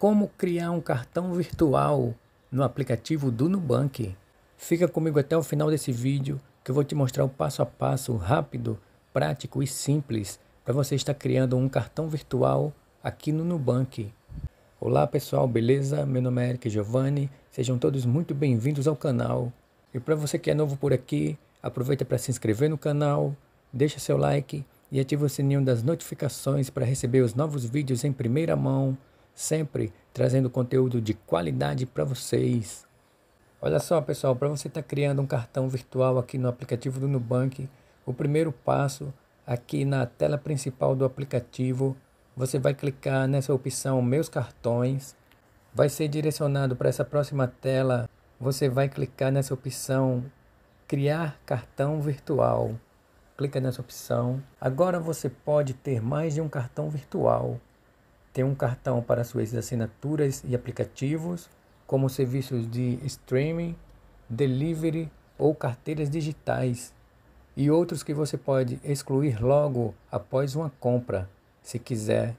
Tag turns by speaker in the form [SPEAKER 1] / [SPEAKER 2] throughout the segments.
[SPEAKER 1] Como criar um cartão virtual no aplicativo do Nubank. Fica comigo até o final desse vídeo que eu vou te mostrar o passo a passo rápido, prático e simples para você estar criando um cartão virtual aqui no Nubank. Olá pessoal, beleza? Meu nome é Eric Giovanni, sejam todos muito bem-vindos ao canal. E para você que é novo por aqui, aproveita para se inscrever no canal, deixa seu like e ativa o sininho das notificações para receber os novos vídeos em primeira mão sempre trazendo conteúdo de qualidade para vocês. Olha só, pessoal, para você estar tá criando um cartão virtual aqui no aplicativo do Nubank, o primeiro passo aqui na tela principal do aplicativo, você vai clicar nessa opção Meus cartões, vai ser direcionado para essa próxima tela, você vai clicar nessa opção Criar cartão virtual. Clica nessa opção. Agora você pode ter mais de um cartão virtual. Tem um cartão para suas assinaturas e aplicativos, como serviços de streaming, delivery ou carteiras digitais, e outros que você pode excluir logo após uma compra, se quiser.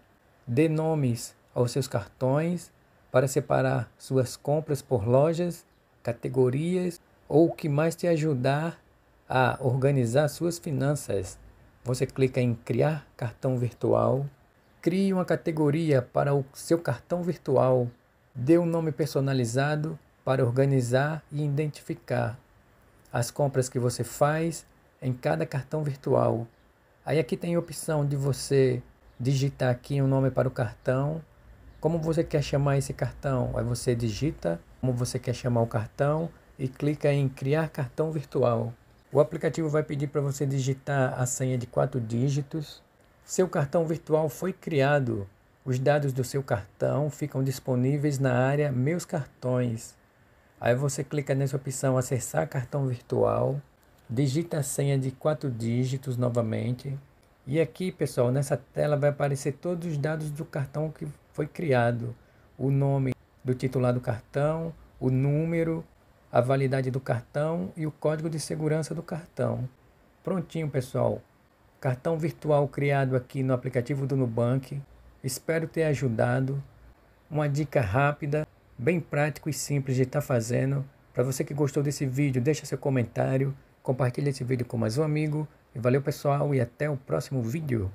[SPEAKER 1] Dê nomes aos seus cartões para separar suas compras por lojas, categorias ou o que mais te ajudar a organizar suas finanças. Você clica em Criar cartão virtual Crie uma categoria para o seu cartão virtual. Dê um nome personalizado para organizar e identificar as compras que você faz em cada cartão virtual. Aí aqui tem a opção de você digitar aqui um nome para o cartão, como você quer chamar esse cartão. Aí você digita como você quer chamar o cartão e clica em criar cartão virtual. O aplicativo vai pedir para você digitar a senha de quatro dígitos seu cartão virtual foi criado. Os dados do seu cartão ficam disponíveis na área Meus cartões. Aí você clica nessa opção Acessar cartão virtual, digita a senha de quatro dígitos novamente. E aqui, pessoal, nessa tela vai aparecer todos os dados do cartão que foi criado: o nome do titular do cartão, o número, a validade do cartão e o código de segurança do cartão. Prontinho, pessoal. Cartão virtual criado aqui no aplicativo do Nubank. Espero ter ajudado. Uma dica rápida, bem prático e simples de estar tá fazendo. Para você que gostou desse vídeo, deixa seu comentário, compartilhe esse vídeo com mais um amigo. E valeu pessoal e até o próximo vídeo.